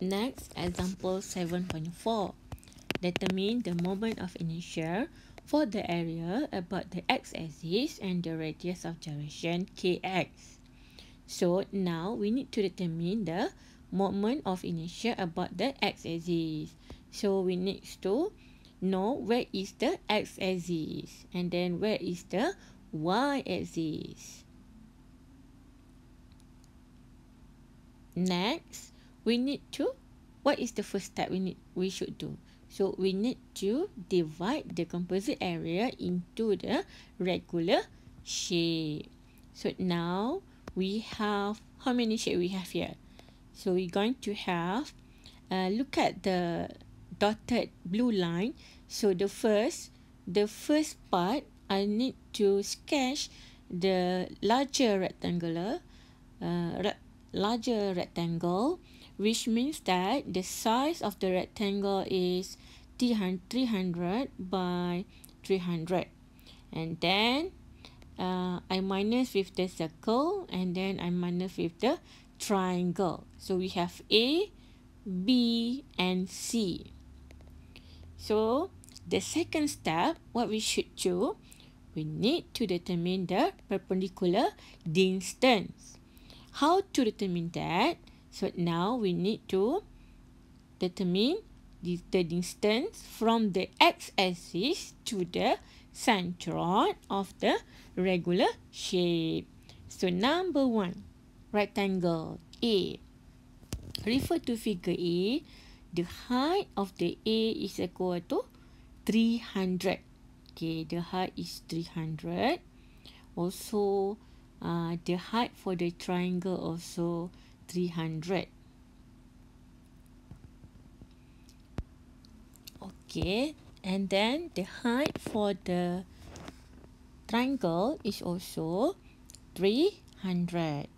Next, example 7.4. Determine the moment of inertia for the area about the x-axis and the radius of gyration kx. So now we need to determine the moment of inertia about the x-axis. So we need to know where is the x-axis and then where is the y-axis. Next, we need to, what is the first step we need we should do? So we need to divide the composite area into the regular shape. So now we have, how many shape we have here? So we're going to have, uh, look at the dotted blue line. So the first, the first part, I need to sketch the larger rectangular, uh, larger rectangle, which means that the size of the rectangle is 300 by 300. And then uh, I minus with the circle and then I minus with the triangle. So we have A, B and C. So the second step, what we should do, we need to determine the perpendicular distance. How to determine that? So now we need to determine the, distance from the x-axis to the centroid of the regular shape. So number one, rectangle A. Refer to figure A. The height of the A is equal to 300. Okay, the height is 300. Also, uh, the height for the triangle also 300. Okay, and then the height for the triangle is also 300.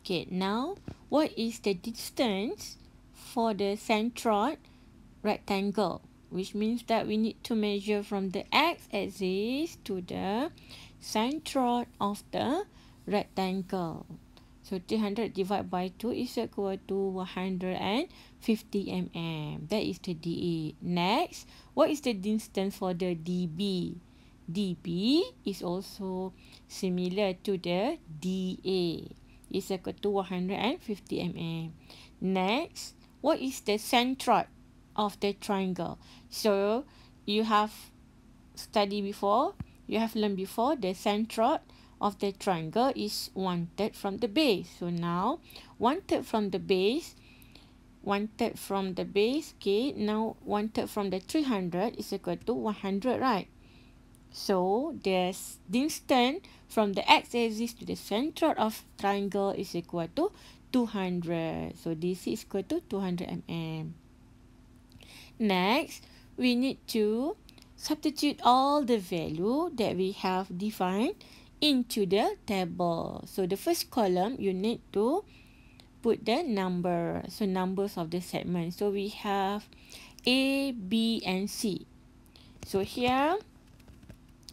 Okay, now what is the distance for the centroid rectangle? Which means that we need to measure from the x-axis to the centroid of the rectangle. So 300 divided by 2 is equal to 150 mm. That is the DA. Next, what is the distance for the DB? DB is also similar to the DA. It's equal to 150 mm. Next, what is the centroid of the triangle? So, you have studied before, you have learned before the centroid of the triangle is one third from the base. So now one third from the base, one third from the base. Okay, now one third from the 300 is equal to 100, right? So the distance from the x-axis to the center of triangle is equal to 200. So this is equal to 200 mm. Next, we need to substitute all the value that we have defined into the table. So the first column, you need to put the number. So numbers of the segment. So we have A, B and C. So here,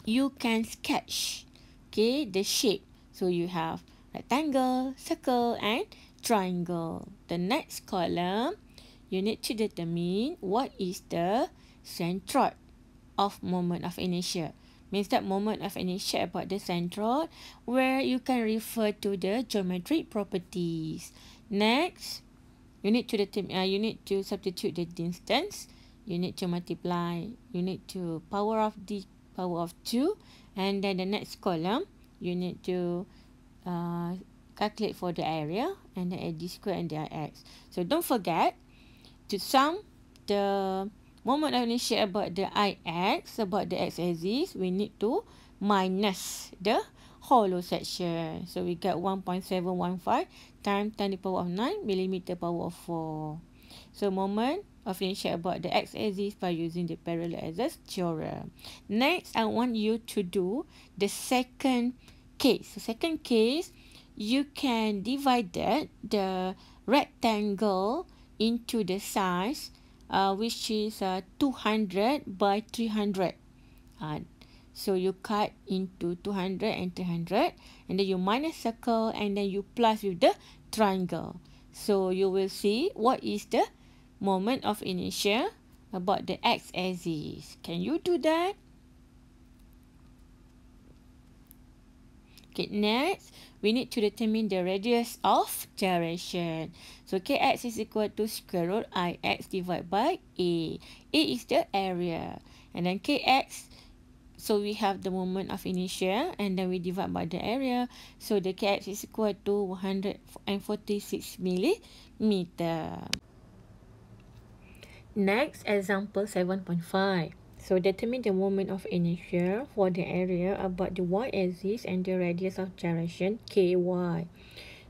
you can sketch okay, the shape. So you have rectangle, circle and triangle. The next column, you need to determine what is the centroid of moment of inertia means that moment of inertia about the centroid where you can refer to the geometric properties. Next, you need to determine, uh, you need to substitute the distance. You need to multiply. You need to power of the power of two, and then the next column you need to uh, calculate for the area and add d square and dx. So don't forget to sum the moment of inertia about the ix, about the x-axis, we need to minus the hollow section. So we get 1.715 times 10 to the power of 9 millimeter power of 4. So moment of inertia about the x-axis by using the parallel axis theorem. Next, I want you to do the second case. The second case, you can divide that, the rectangle into the size uh, which is uh, 200 by 300. Uh, So you cut into 200 and 300 and then you minus circle and then you plus with the triangle. So you will see what is the moment of inertia about the x-axis. Can you do that? Okay, next, we need to determine the radius of gyration. So, kx is equal to square root ix divided by a. a is the area. And then kx, so we have the moment of inertia and then we divide by the area. So, the kx is equal to 146 millimeter. Next, example 7.5. So determine the moment of inertia for the area about the y-axis and the radius of gyration ky.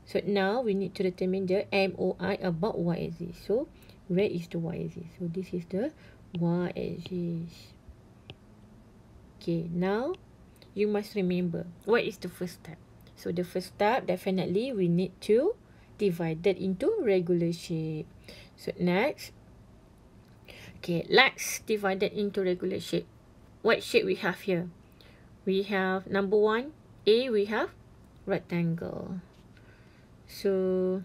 So now we need to determine the MOI about y-axis. So where is the y-axis? So this is the y-axis. Okay, now you must remember what is the first step. So the first step definitely we need to divide that into regular shape. So next Okay, let's divide it into regular shape. What shape we have here? We have number one, A, we have rectangle. So,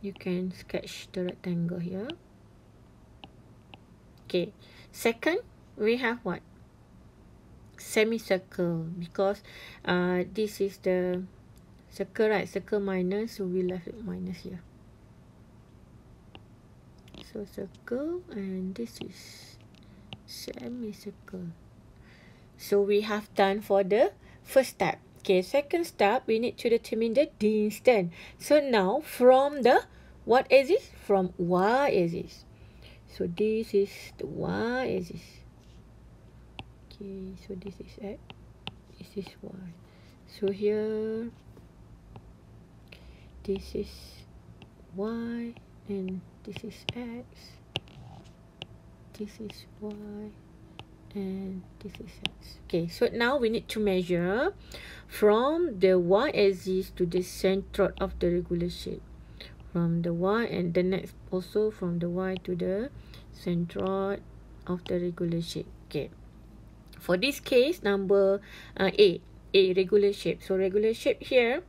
you can sketch the rectangle here. Okay, second, we have what? Semicircle. Because uh, this is the circle, right? Circle minus, so we left it minus here so circle and this is semicircle. So we have done for the first step. Okay second step we need to determine the distance. So now from the what axis from y axis so this is the y axis okay so this is x this is y. So here this is y and this is x this is y and this is x. Okay so now we need to measure from the y axis to the centroid of the regular shape from the y and the next also from the y to the centroid of the regular shape okay. For this case number uh, a a regular shape. So regular shape here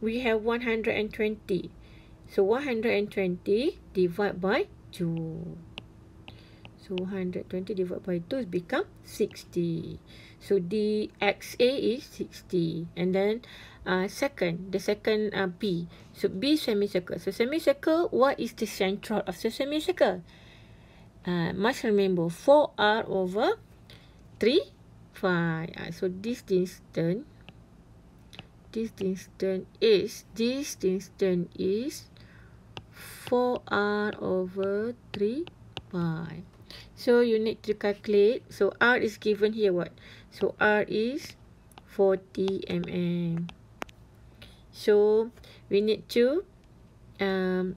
we have 120 So 120 divided by 2. So 120 divided by 2 become 60. So DXA is 60. And then uh, second, the second uh, B. So B semicircle. So semicircle, what is the central of the semicircle? Uh, must remember 4R over 3 5. Uh, so this distance, this distance is, this distance is 4r over 3 pi. So you need to calculate. So r is given here what? So r is 40 mm. So we need to um,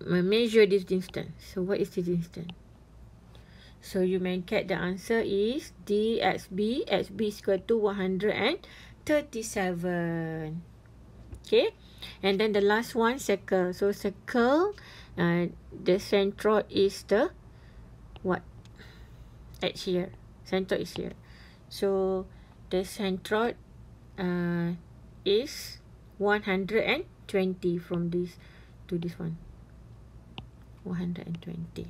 measure this distance. So what is the distance? So you may get the answer is DXB. XB is equal to 137. Okay. And then the last one, circle. So circle, uh, the centroid is the, what? At here. Centroid is here. So the centroid uh, is 120 from this to this one. 120.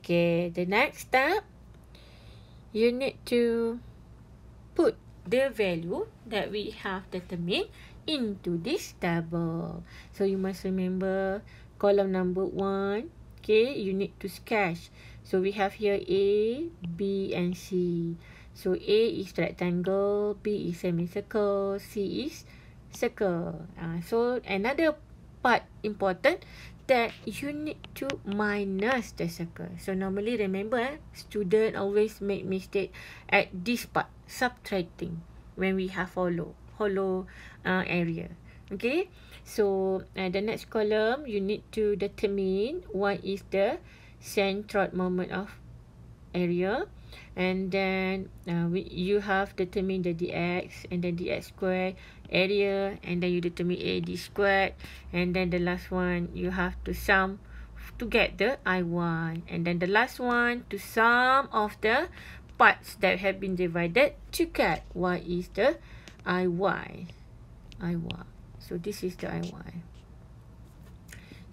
Okay, the next step, you need to put the value that we have determined into this table. So you must remember column number one. Okay, you need to sketch. So we have here A, B and C. So A is rectangle, B is semicircle, C is circle. Uh, so another part important that you need to minus the circle. So normally remember, eh, student always make mistake at this part, subtracting when we have follow hollow uh, area. Okay. So uh, the next column, you need to determine what is the centroid moment of area. And then uh, we, you have determined the dx and then dx squared area. And then you determine ad squared. And then the last one, you have to sum to get the I1. And then the last one, to sum of the parts that have been divided to get what is the IY. IY. So this is the IY.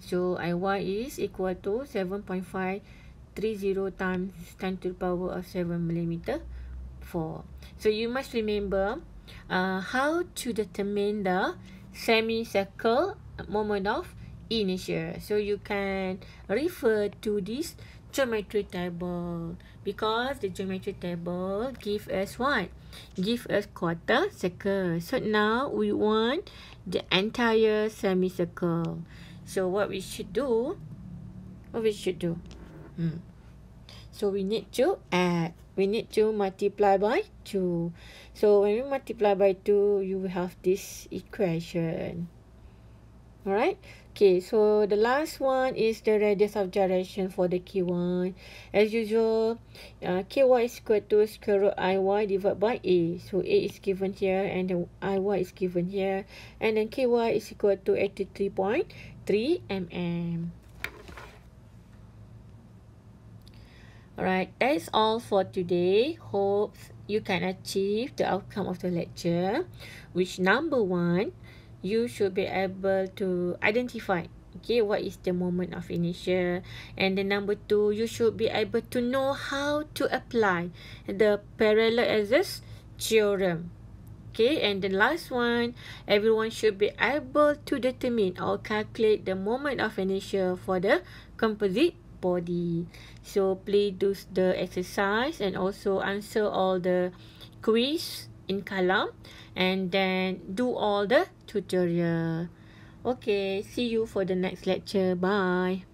So IY is equal to 7.530 times 10 to the power of 7 millimeter 4. So you must remember uh, how to determine the semicircle moment of inertia. So you can refer to this geometry table because the geometry table give us what? Give us quarter circle. So now we want the entire semicircle. So what we should do? What we should do? Hmm. So we need to add. We need to multiply by 2. So when we multiply by 2, you will have this equation. Alright. Okay, so the last one is the radius of gyration for the K1. As usual, uh, KY is equal to square root IY divided by A. So A is given here and the IY is given here. And then KY is equal to 83.3 mm. Alright, that is all for today. Hope you can achieve the outcome of the lecture. Which number one, you should be able to identify okay what is the moment of inertia. And the number two you should be able to know how to apply the parallel axis theorem. Okay and the last one everyone should be able to determine or calculate the moment of inertia for the composite body. So please do the exercise and also answer all the quiz in column and then do all the tutorial. Okay see you for the next lecture. Bye